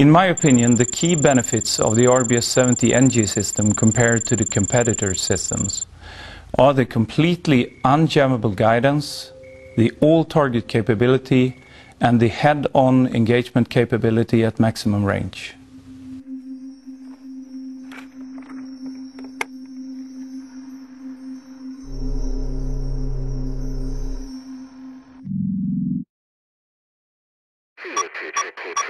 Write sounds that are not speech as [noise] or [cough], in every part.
In my opinion, the key benefits of the RBS 70 NG system compared to the competitor systems are the completely unjammable guidance, the all-target capability, and the head-on engagement capability at maximum range. [laughs]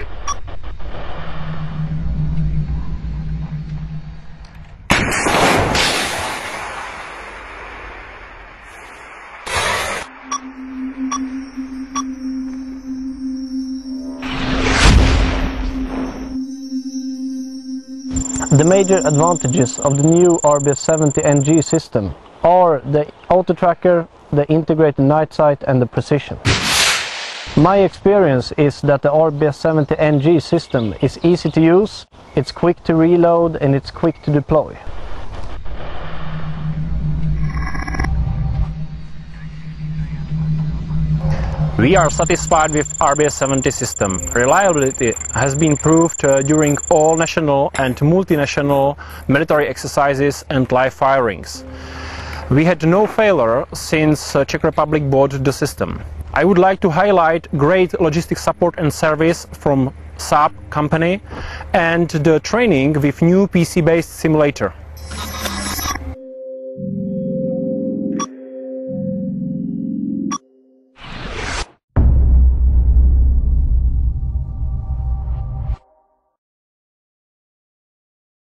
The major advantages of the new RBS 70 NG system are the auto tracker, the integrated night sight and the precision. My experience is that the RBS 70 NG system is easy to use, it's quick to reload and it's quick to deploy. We are satisfied with RBS 70 system. Reliability has been proved uh, during all national and multinational military exercises and live firings. We had no failure since uh, Czech Republic bought the system. I would like to highlight great logistics support and service from Saab company and the training with new PC-based simulator.